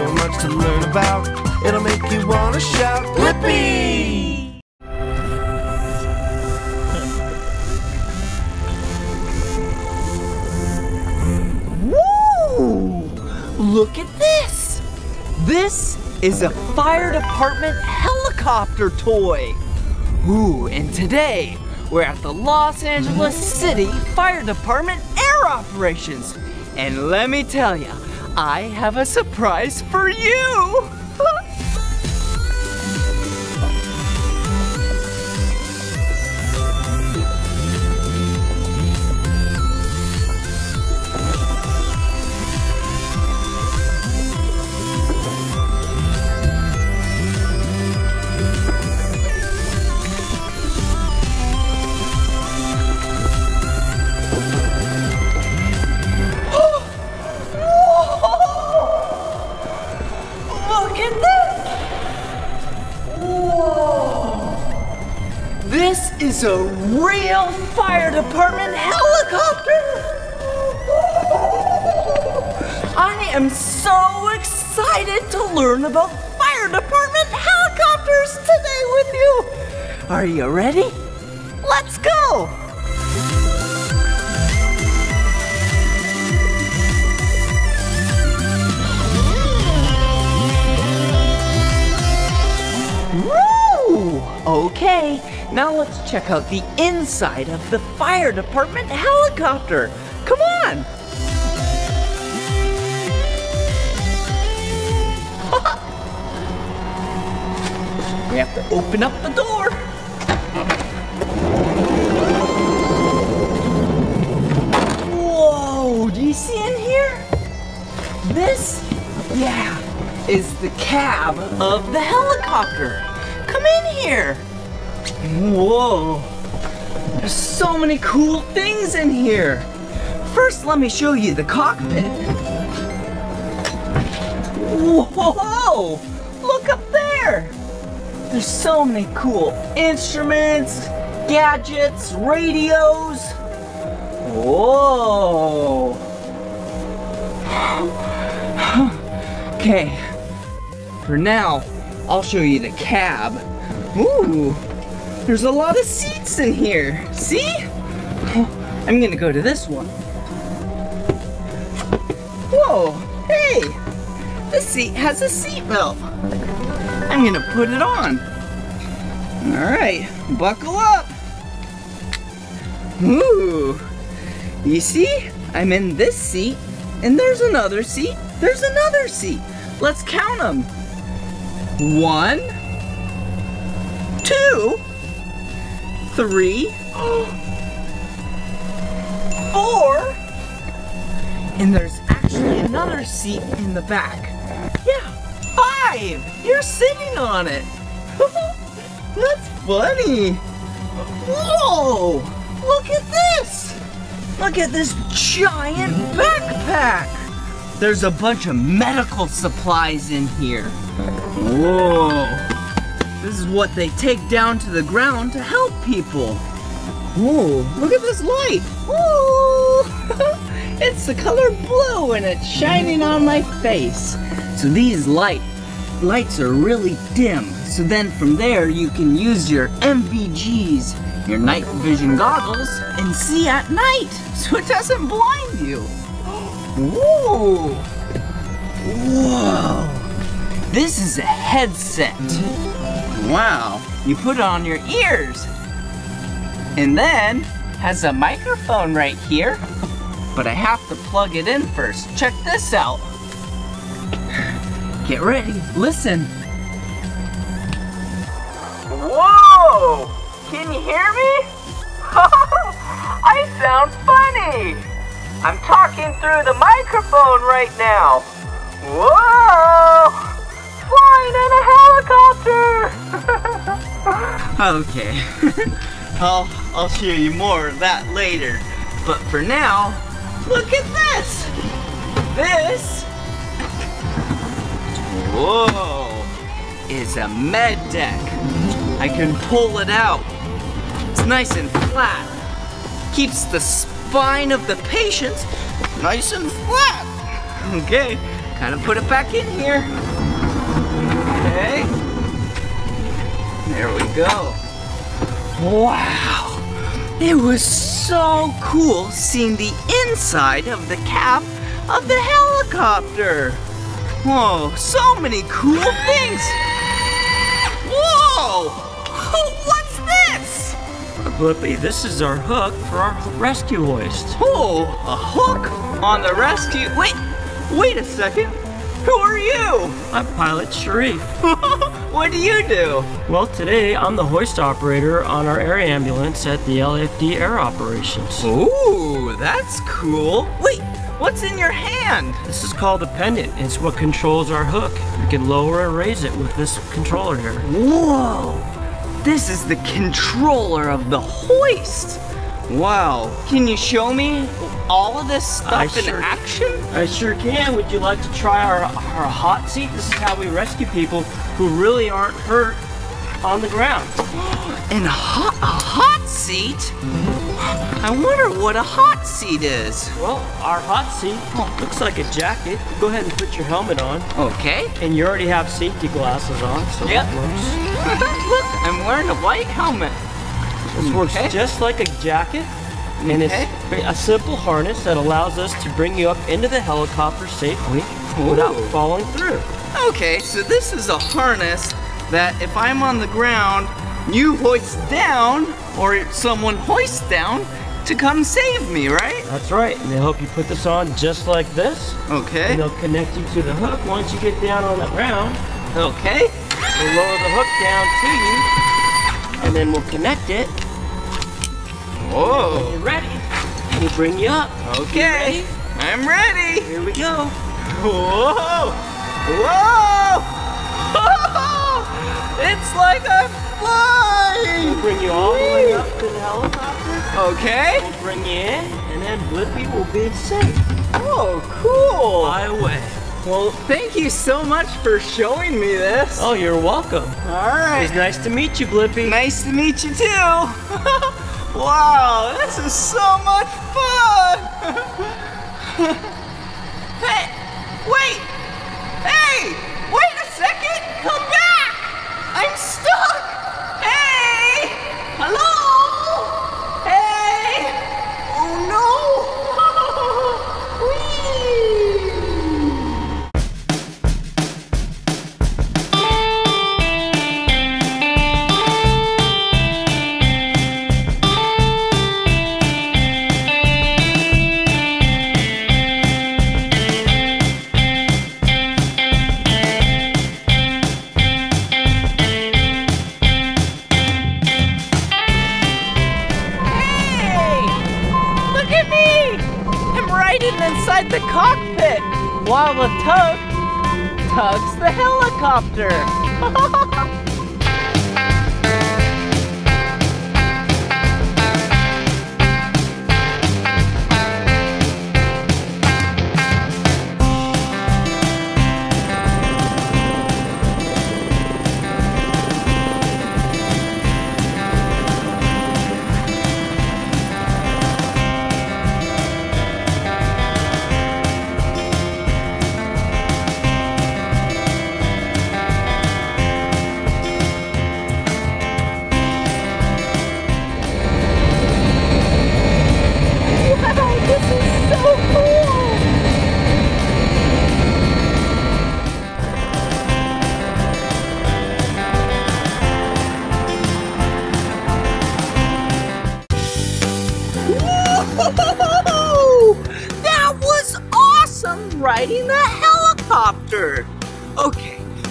so much to learn about. It'll make you wanna shout, Blippi! Woo! Look at this! This is a fire department helicopter toy. Ooh, and today we're at the Los Angeles City Fire Department Air Operations. And let me tell you, I have a surprise for you. Is a real fire department helicopter! I am so excited to learn about fire department helicopters today with you! Are you ready? Let's go! Woo! Okay, now let's check out the inside of the fire department helicopter. Come on! we have to open up the door. Whoa, do you see in here? This, yeah, is the cab of the helicopter. Come in here. Whoa. There's so many cool things in here. First, let me show you the cockpit. Whoa! Look up there. There's so many cool instruments, gadgets, radios. Whoa! Okay, for now, I'll show you the cab. Ooh, there's a lot of seats in here. See? I'm gonna go to this one. Whoa, hey, this seat has a seat belt. I'm gonna put it on. All right, buckle up. Ooh, you see? I'm in this seat, and there's another seat. There's another seat. Let's count them. One, two, three, four, and there's actually another seat in the back. Yeah, five. You're sitting on it. That's funny. Whoa! Look at this! Look at this giant backpack! There's a bunch of medical supplies in here. Whoa! This is what they take down to the ground to help people. Whoa, look at this light! Whoa! it's the color blue and it's shining on my face. So these light lights are really dim. So then from there you can use your NVGs, your night vision goggles, and see at night so it doesn't blind you. Whoa! Whoa! This is a headset. Wow, you put it on your ears. And then has a microphone right here. But I have to plug it in first. Check this out. Get ready, listen. Whoa! Can you hear me? I sound funny! I'm talking through the microphone right now. Whoa! Okay. I'll, I'll show you more of that later. But for now, look at this! This Whoa! Is a med deck. I can pull it out. It's nice and flat. Keeps the spine of the patient nice and flat. Okay, kind of put it back in here. There we go. Wow. It was so cool seeing the inside of the cap of the helicopter. Whoa, so many cool things. Whoa! What's this? Blippi, this is our hook for our rescue hoist. Oh, a hook on the rescue. Wait, wait a second. Who are you? I'm Pilot Sharif. what do you do? Well, today I'm the hoist operator on our air ambulance at the LFD Air Operations. Ooh, that's cool. Wait, what's in your hand? This is called a pendant. It's what controls our hook. We can lower and raise it with this controller here. Whoa! This is the controller of the hoist. Wow. Can you show me all of this I stuff in sure- action? I sure can. Would you like to try our, our hot seat? This is how we rescue people who really aren't hurt on the ground. And hot, a hot seat? I wonder what a hot seat is. Well, our hot seat oh, looks like a jacket. Go ahead and put your helmet on. Okay. And you already have safety glasses on, so Yep. that works. Look, I'm wearing a white helmet. This works Okay. just like a jacket, and Okay. it's a simple harness that allows us to bring you up into the helicopter safely without falling through. Okay, so this is a harness that if I'm on the ground, you hoist down, or someone hoists down to come save me, right? That's right, and they'll help you put this on just like this, Okay. and they'll connect you to the hook once you get down on the ground. Okay. We'll lower the hook down to you, and then we'll connect it. Whoa. You're ready. We'll bring you up. Okay. I'm ready. Here we go. Whoa! Whoa! It's like I'm flying! We'll bring you all the way up to the helicopter. Okay. We'll bring you in, and then Blippi will be safe. Oh, cool. Fly away. Well, thank you so much for showing me this. Oh, you're welcome. All right. It's nice to meet you, Blippi. Nice to meet you too. wow, this is so much fun. helicopter.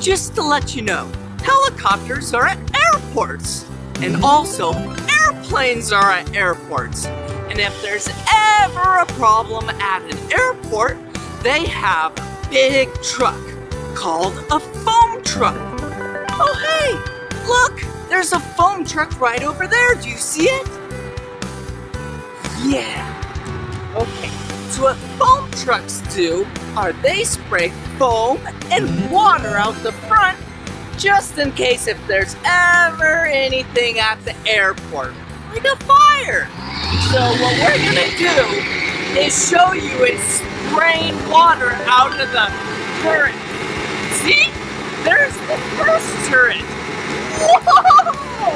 just to let you know, helicopters are at airports, and also airplanes are at airports. And if there's ever a problem at an airport, they have a big truck called a foam truck. Oh, hey, look, there's a foam truck right over there. Do you see it? Yeah. Okay, what foam trucks do are they spray foam and water out the front just in case if there's ever anything at the airport, like a fire. So what we're gonna do is show you it spraying water out of the turret. See? There's the first turret. Whoa!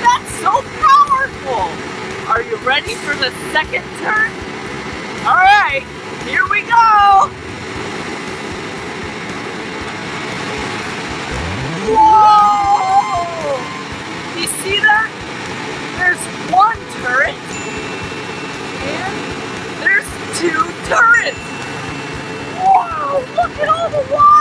That's so powerful. Are you ready for the second turret? All right, here we go. Whoa! You see that? There's one turret and there's two turrets. Whoa! Look at all the water.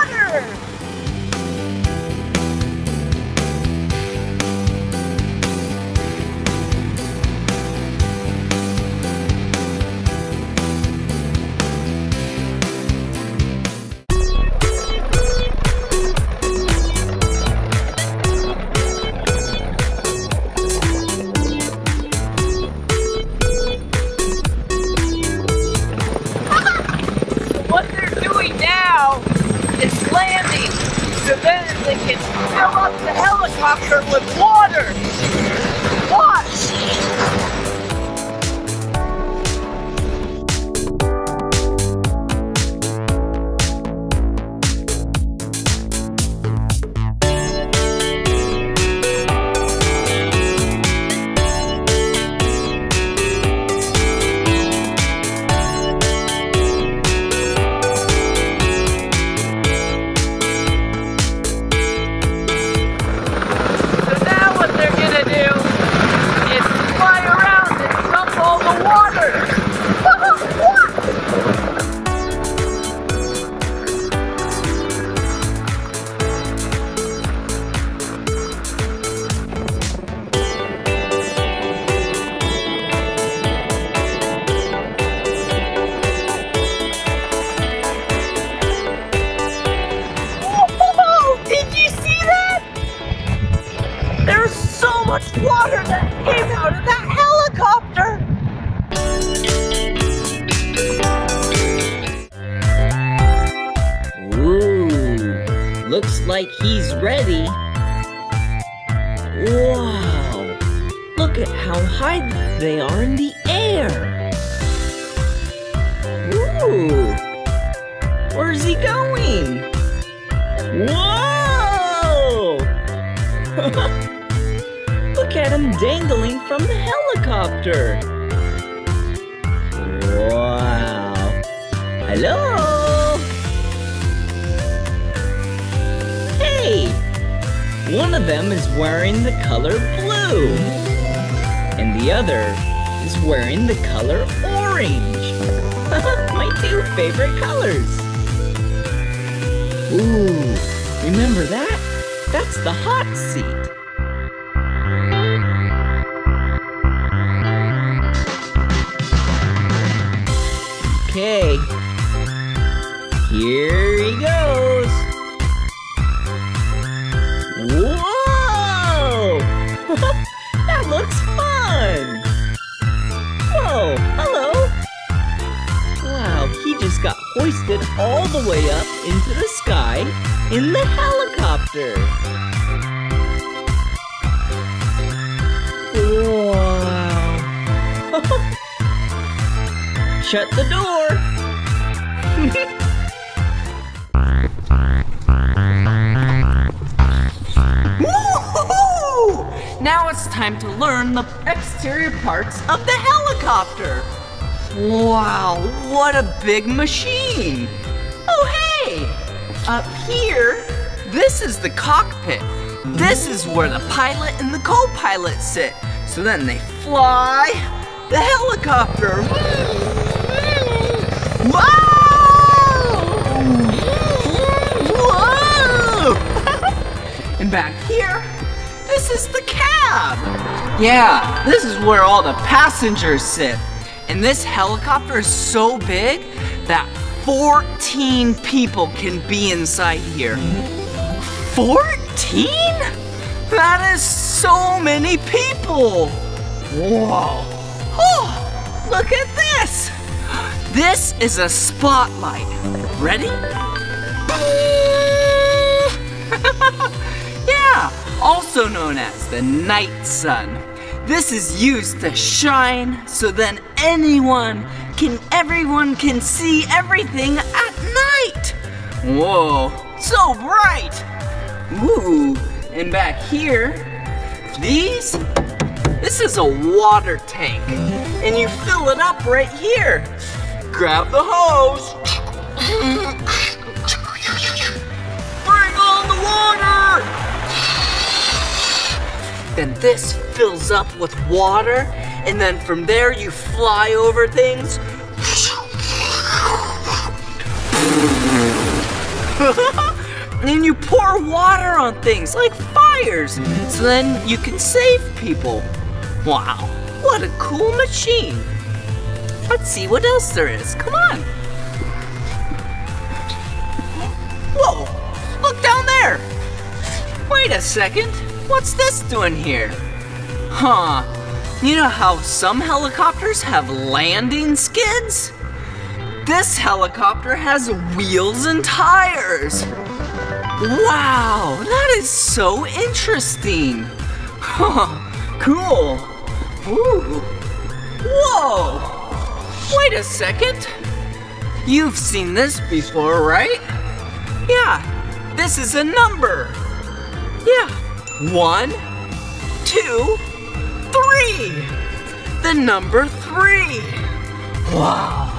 Much water that came out of that helicopter! Ooh, looks like he's ready. Wow, look at how high they are in the air. Dangling from the helicopter. Wow. Hello? Hey! One of them is wearing the color blue, and the other is wearing the color orange. My two favorite colors. Ooh, remember that? That's the hot seat. Okay. Here he goes. Whoa! that looks fun! Whoa, hello! Wow, he just got hoisted all the way up into the sky in the helicopter. Shut the door. Now it's time to learn the exterior parts of the helicopter. Wow, what a big machine! Oh, hey! Up here, this is the cockpit. This is where the pilot and the co-pilot sit. So then they fly the helicopter. Whoa! Whoa! and back here, this is the cab. Yeah, this is where all the passengers sit. And this helicopter is so big that 14 people can be inside here. 14? That is so many people. Whoa. Oh, look at this. This is a spotlight. Ready? yeah, also known as the night sun. This is used to shine so then anyone can, everyone can see everything at night. Whoa, so bright! Ooh, and back here, these, this is a water tank. And you fill it up right here. Grab the hose. Bring on the water! Then this fills up with water, and then from there you fly over things. and you pour water on things like fires, so then you can save people. Wow, what a cool machine. Let's see what else there is. Come on. Whoa, look down there. Wait a second, what's this doing here? Huh, you know how some helicopters have landing skids? This helicopter has wheels and tires. Wow, that is so interesting. Huh, cool. Ooh. Whoa! Wait a second. You've seen this before, right? Yeah, this is a number. Yeah, one, two, three. The number three. Wow.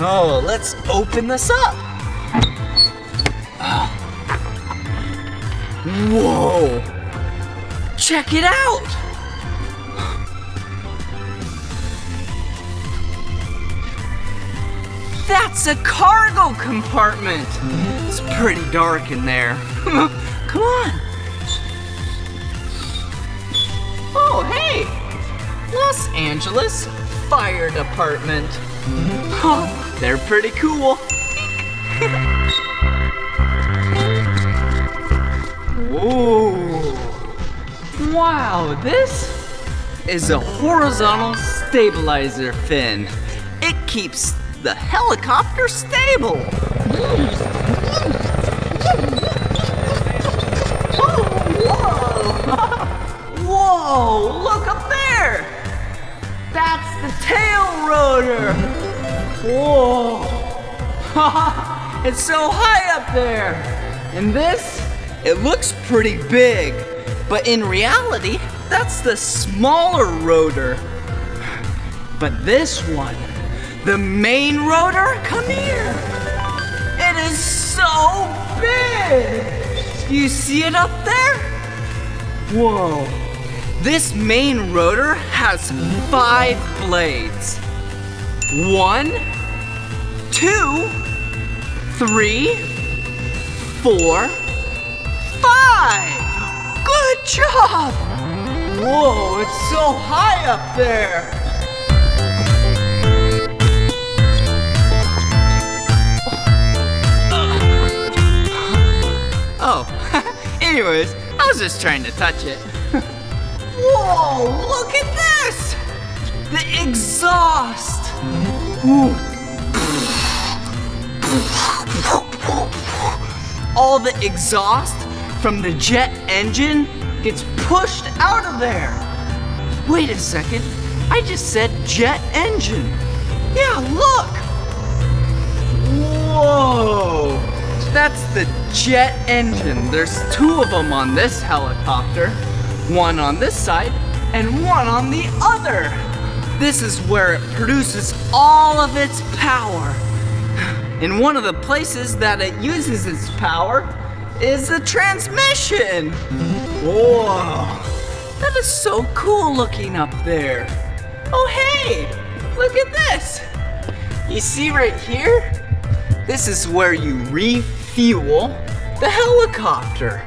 Oh, let's open this up. Whoa! Check it out! That's a cargo compartment! It's pretty dark in there. Come on! Oh, hey! Los Angeles Fire Department. Huh, they're pretty cool. Whoa! Wow, this is a horizontal stabilizer fin. It keeps the helicopter stable. Whoa, look up there! That's the tail rotor! Whoa! it's so high up there! And this, it looks pretty big, but in reality, that's the smaller rotor. But this one, the main rotor, come here! It is so big! You see it up there? Whoa. This main rotor has five blades. One, two, three, four, five. Good job. Whoa, it's so high up there. Oh, anyways, I was just trying to touch it. Whoa, look at this! The exhaust! All the exhaust from the jet engine gets pushed out of there. Wait a second, I just said jet engine. Yeah, look! Whoa! That's the jet engine. There's two of them on this helicopter. One on this side and one on the other. This is where it produces all of its power. And one of the places that it uses its power is the transmission. Whoa, that is so cool looking up there. Oh hey, look at this. You see right here? This is where you refuel the helicopter.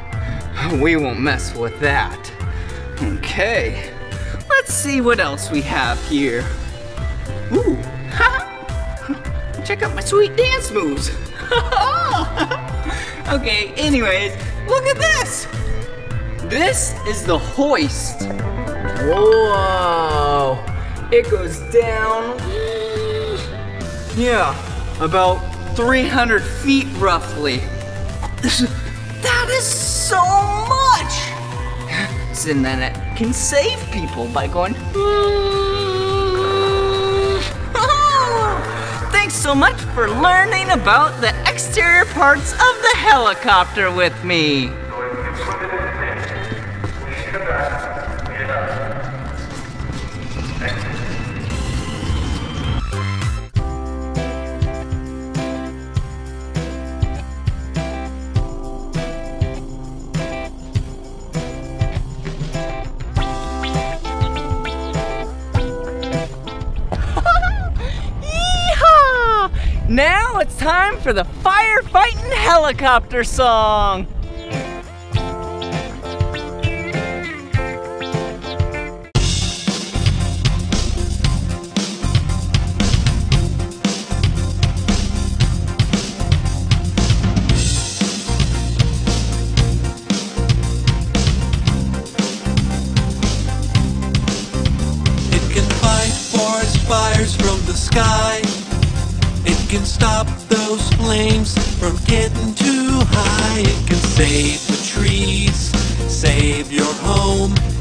We won't mess with that. Okay, let's see what else we have here. Ooh, check out my sweet dance moves. okay, anyways, look at this. This is the hoist. Whoa, it goes down. Yeah, about 300 feet roughly. that is so much! So then it can save people by going, ah! Thanks so much for learning about the exterior parts of the helicopter with me. it's time for the firefighting helicopter song.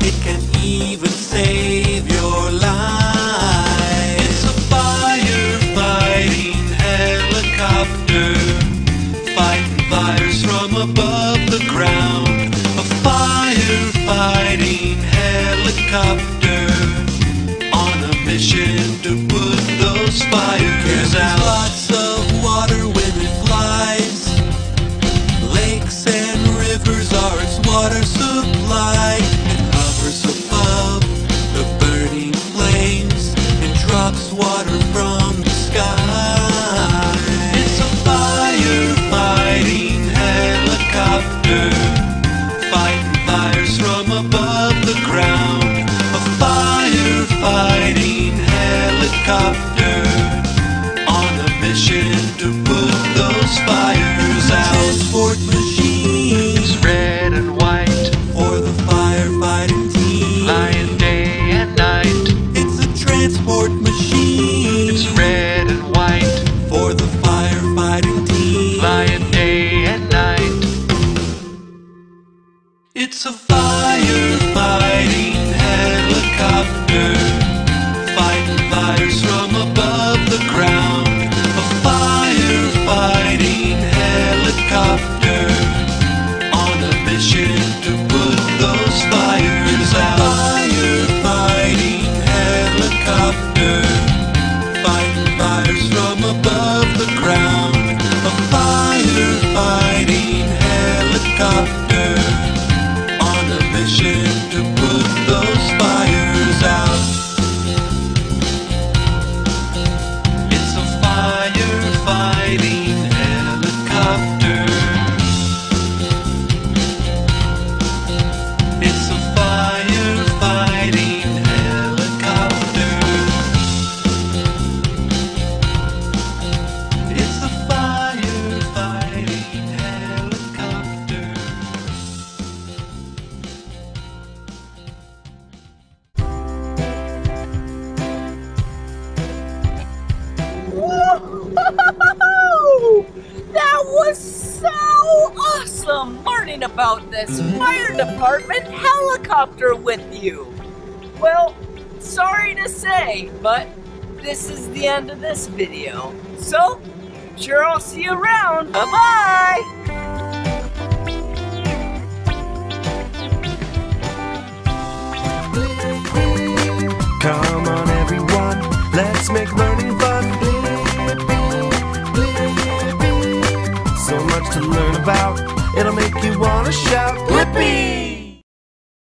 it can even say so awesome learning about this fire department helicopter with you. Well, sorry to say, but this is the end of this video. So, sure I'll see you around. Bye-bye. Come on everyone, let's make learning to learn about. It'll make you wanna shout, Blippi.